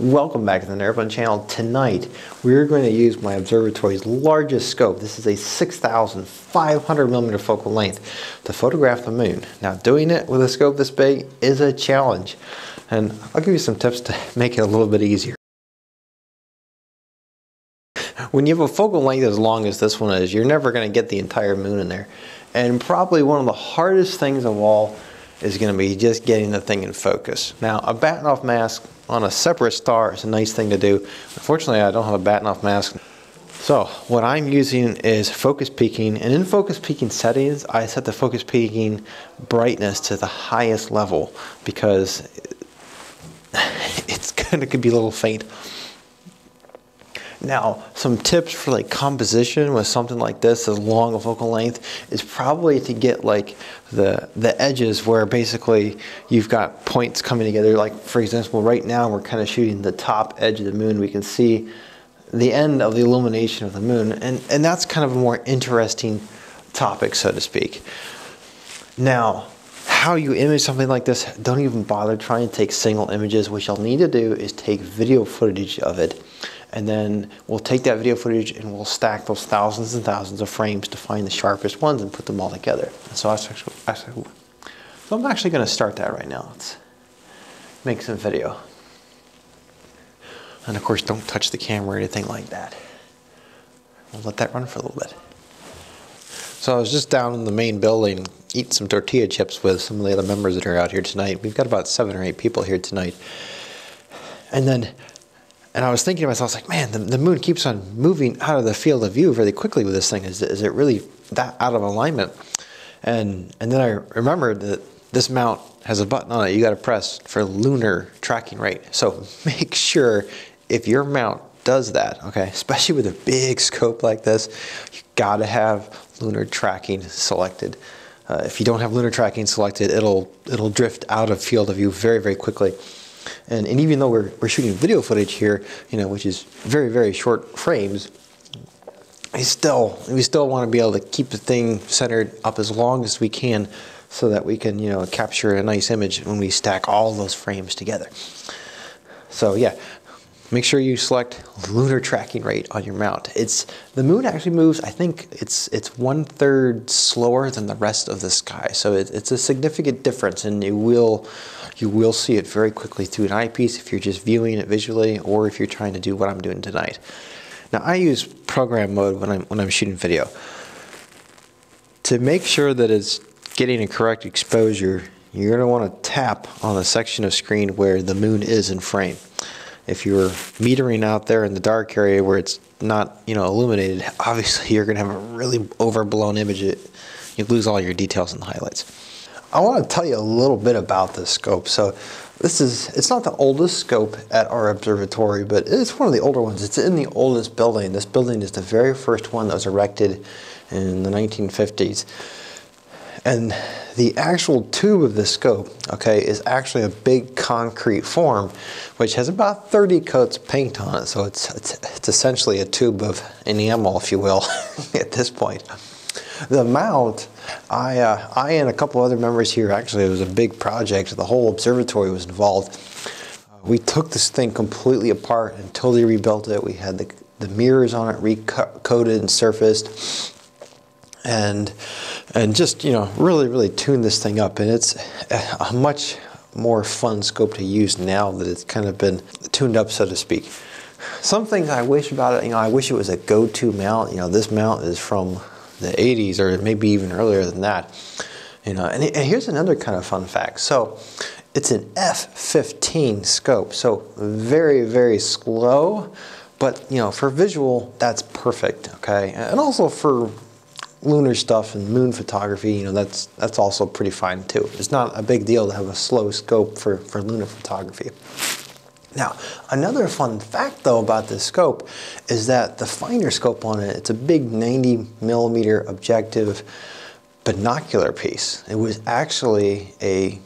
Welcome back to the Narrowband channel. Tonight, we're going to use my observatory's largest scope. This is a 6,500 millimeter focal length to photograph the moon. Now, doing it with a scope this big is a challenge, and I'll give you some tips to make it a little bit easier. When you have a focal length as long as this one is, you're never going to get the entire moon in there. And probably one of the hardest things of all is going to be just getting the thing in focus. Now, a Bahtinov mask on a separate star is a nice thing to do. Unfortunately, I don't have a Bahtinov mask. So what I'm using is focus peaking, and in focus peaking settings, I set the focus peaking brightness to the highest level because it's to be a little faint. Now, some tips for like composition with something like this, as long a focal length, is probably to get like the the edges where basically you've got points coming together. Like for example, right now we're kind of shooting the top edge of the moon. We can see the end of the illumination of the moon, and and that's kind of a more interesting topic, so to speak. Now, how you image something like this, don't even bother trying to take single images. What you'll need to do is take video footage of it and then we'll take that video footage and we'll stack those thousands and thousands of frames to find the sharpest ones and put them all together. So, actually, actually, so I'm actually going to start that right now. Let's make some video. And of course, don't touch the camera or anything like that. We'll let that run for a little bit. So I was just down in the main building eating some tortilla chips with some of the other members that are out here tonight. We've got about seven or eight people here tonight. And then and I was thinking to myself, I was like, man, the, the moon keeps on moving out of the field of view really quickly with this thing. Is, is it really that out of alignment? And, and then I remembered that this mount has a button on it you got to press for lunar tracking rate. So make sure if your mount does that, okay, especially with a big scope like this, you got to have lunar tracking selected. Uh, if you don't have lunar tracking selected, it'll it'll drift out of field of view very very quickly. And, and even though we're, we're shooting video footage here, you know, which is very, very short frames, we still, we still want to be able to keep the thing centered up as long as we can so that we can, you know, capture a nice image when we stack all those frames together. So yeah, make sure you select lunar tracking rate on your mount. It's the moon actually moves. I think it's it's one third slower than the rest of the sky, so it, it's a significant difference, and you will you will see it very quickly through an eyepiece if you're just viewing it visually or if you're trying to do what I'm doing tonight. Now I use program mode when I'm, when I'm shooting video. To make sure that it's getting a correct exposure, you're going to want to tap on the section of screen where the moon is in frame. If you're metering out there in the dark area where it's not, you know, illuminated, obviously you're going to have a really overblown image. You lose all your details and highlights. I want to tell you a little bit about this scope. So this is, it's not the oldest scope at our observatory, but it's one of the older ones. It's in the oldest building. This building is the very first one that was erected in the 1950s. And the actual tube of the scope, okay, is actually a big concrete form, which has about 30 coats of paint on it. So it's, it's, it's essentially a tube of enamel, if you will, at this point. The mount, I, uh, I and a couple other members here, actually it was a big project, the whole observatory was involved. We took this thing completely apart and totally rebuilt it. We had the, the mirrors on it recoated and surfaced and and just you know really really tune this thing up and it's a much more fun scope to use now that it's kind of been tuned up so to speak some things I wish about it you know I wish it was a go-to mount you know this mount is from the 80s or maybe even earlier than that. You know, and, and here's another kind of fun fact. So it's an f15 scope, so very, very slow, but you know, for visual, that's perfect, okay? And also for lunar stuff and moon photography, you know, that's that's also pretty fine too. It's not a big deal to have a slow scope for, for lunar photography. Now, another fun fact though about this scope is that the finder scope on it, it's a big 90 millimeter objective binocular piece. It was actually a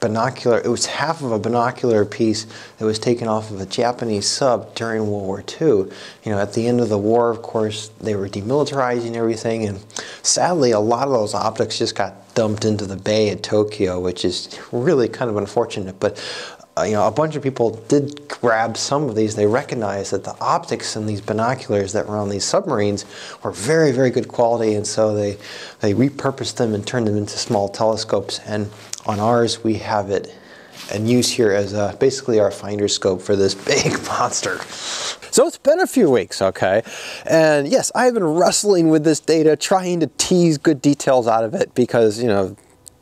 binocular, it was half of a binocular piece that was taken off of a Japanese sub during World War II. You know, at the end of the war, of course, they were demilitarizing everything, and sadly, a lot of those optics just got dumped into the bay at Tokyo, which is really kind of unfortunate. But uh, you know, a bunch of people did grab some of these. They recognized that the optics in these binoculars that were on these submarines were very, very good quality, and so they they repurposed them and turned them into small telescopes. And on ours, we have it and use here as a, basically our finder scope for this big monster. So it's been a few weeks, okay? And yes, I've been wrestling with this data, trying to tease good details out of it because, you know,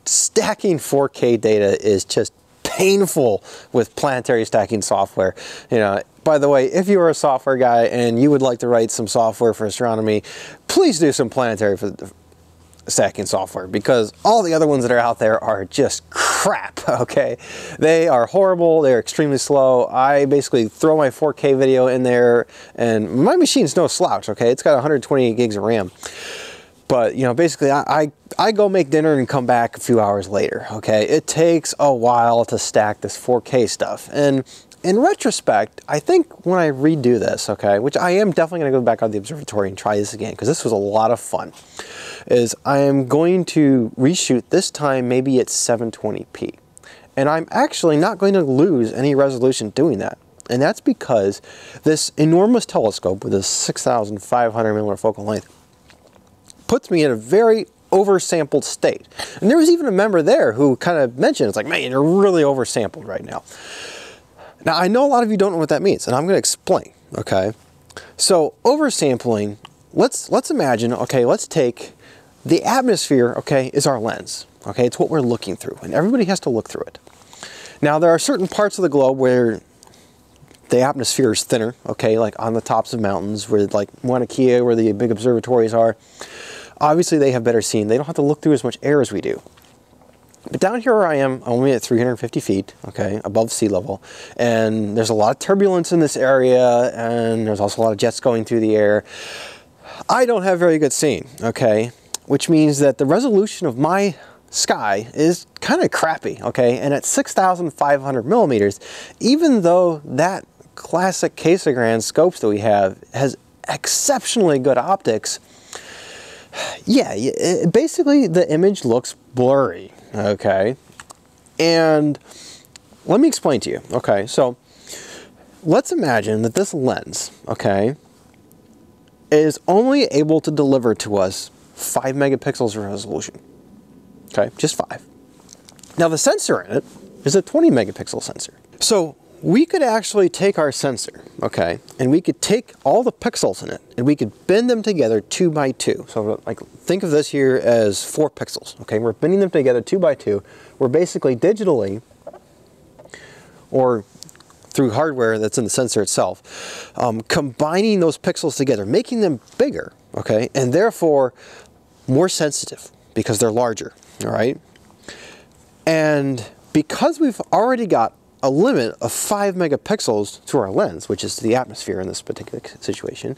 stacking 4K data is just painful with planetary stacking software. You know, by the way, if you are a software guy and you would like to write some software for astronomy, please do some planetary stacking software because all the other ones that are out there are just crap, okay? They are horrible, they're extremely slow. I basically throw my 4K video in there and my machine's no slouch, okay? It's got 128 gigs of RAM. But, you know, basically I, I, I go make dinner and come back a few hours later, okay? It takes a while to stack this 4K stuff. And in retrospect, I think when I redo this, okay, which I am definitely going to go back on the observatory and try this again because this was a lot of fun, is I am going to reshoot this time maybe at 720p. And I'm actually not going to lose any resolution doing that. And that's because this enormous telescope with a 6,500 millimeter focal length puts me in a very oversampled state. And there was even a member there who kind of mentioned, it's like, man, you're really oversampled right now. Now, I know a lot of you don't know what that means, and I'm going to explain, okay? So, oversampling, let's, let's imagine, okay, let's take the atmosphere, okay, is our lens, okay? It's what we're looking through, and everybody has to look through it. Now, there are certain parts of the globe where the atmosphere is thinner, okay, like on the tops of mountains, where like Mauna Kea, where the big observatories are. Obviously, they have better seeing. They don't have to look through as much air as we do. But down here where I am, I'm only at 350 feet, okay, above sea level, and there's a lot of turbulence in this area, and there's also a lot of jets going through the air. I don't have very good seeing, okay, which means that the resolution of my sky is kind of crappy, okay, and at 6,500 millimeters, even though that classic Cassegrain scopes that we have has exceptionally good optics, yeah, it, basically the image looks blurry, okay? And let me explain to you, okay? So let's imagine that this lens, okay, is only able to deliver to us 5 megapixels resolution, okay? Just 5. Now the sensor in it is a 20 megapixel sensor. So we could actually take our sensor, okay, and we could take all the pixels in it and we could bend them together two by two. So like think of this here as four pixels, okay? We're bending them together two by two. We're basically digitally or through hardware that's in the sensor itself, um, combining those pixels together, making them bigger, okay, and therefore more sensitive because they're larger, all right? And because we've already got a limit of 5 megapixels to our lens, which is the atmosphere in this particular situation,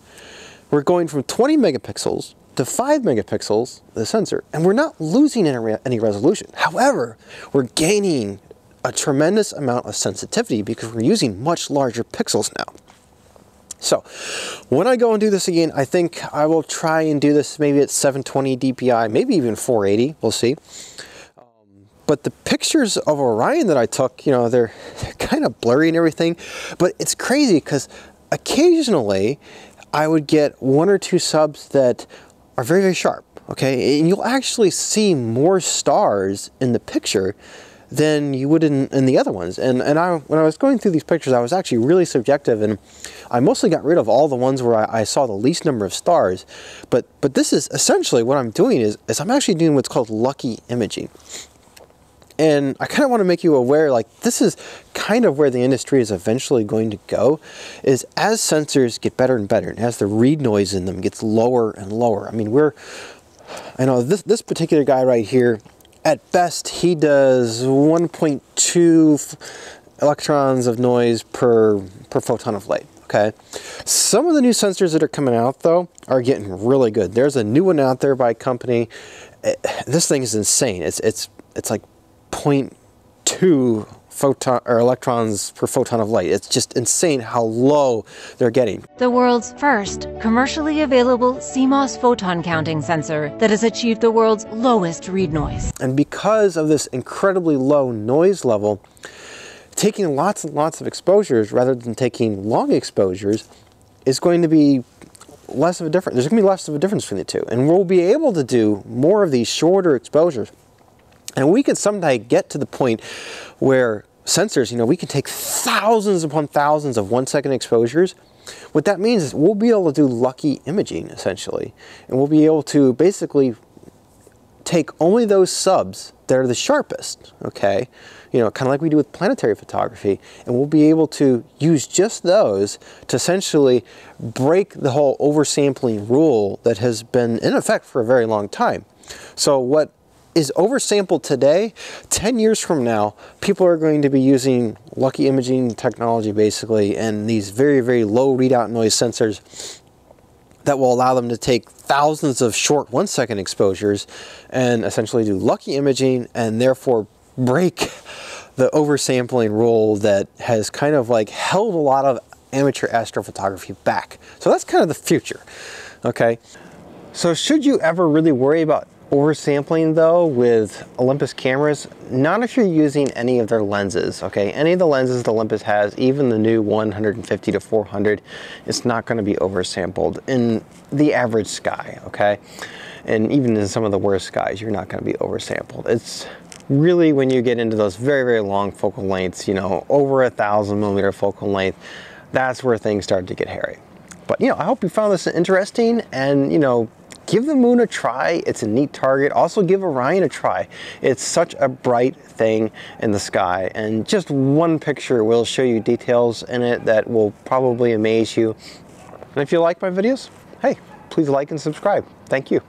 we're going from 20 megapixels to 5 megapixels, the sensor, and we're not losing any, any resolution. However, we're gaining a tremendous amount of sensitivity because we're using much larger pixels now. So when I go and do this again, I think I will try and do this maybe at 720 DPI, maybe even 480, we'll see. But the pictures of Orion that I took, you know, they're, they're kind of blurry and everything. But it's crazy because occasionally I would get one or two subs that are very, very sharp. Okay, and you'll actually see more stars in the picture than you would in, in the other ones. And, and I, when I was going through these pictures, I was actually really subjective and I mostly got rid of all the ones where I, I, saw the least number of stars. But, but this is essentially what I'm doing is, is I'm actually doing what's called lucky imaging. And I kind of want to make you aware, like this is kind of where the industry is eventually going to go, is as sensors get better and better, and as the read noise in them gets lower and lower. I mean, we're, I know this, this particular guy right here, at best, he does 1.2 electrons of noise per, per photon of light okay? Some of the new sensors that are coming out though are getting really good. There's a new one out there by a company. It, eh, this thing is insane. It's it's it's like 0.2 photon or electrons per photon of light. It's just insane how low they're getting. The world's first commercially available CMOS photon counting sensor that has achieved the world's lowest read noise. And because of this incredibly low noise level, taking lots and lots of exposures rather than taking long exposures is going to be less of a difference. There's going to be less of a difference between the two. And we'll be able to do more of these shorter exposures. And we can someday get to the point where sensors, you know, we can take thousands upon thousands of one second exposures. What that means is we'll be able to do lucky imaging essentially. And we'll be able to basically take only those subs that are the sharpest, okay? You know, kind of like we do with planetary photography, and we'll be able to use just those to essentially break the whole oversampling rule that has been in effect for a very long time. So what is oversampled today, 10 years from now, people are going to be using lucky imaging technology basically and these very, very low readout noise sensors that will allow them to take thousands of short one second exposures and essentially do lucky imaging and therefore break the oversampling rule that has kind of like held a lot of amateur astrophotography back. So that's kind of the future, okay? So should you ever really worry about oversampling though with Olympus cameras, not if you're using any of their lenses, okay? Any of the lenses that Olympus has, even the new 150 to 400, it's not gonna be oversampled in the average sky, okay? And even in some of the worst skies, you're not gonna be oversampled. It's really when you get into those very, very long focal lengths, you know, over a thousand millimeter focal length, that's where things start to get hairy. But, you know, I hope you found this interesting and, you know, give the moon a try. It's a neat target. Also give Orion a try. It's such a bright thing in the sky and just one picture will show you details in it that will probably amaze you. And if you like my videos, hey, please like and subscribe. Thank you.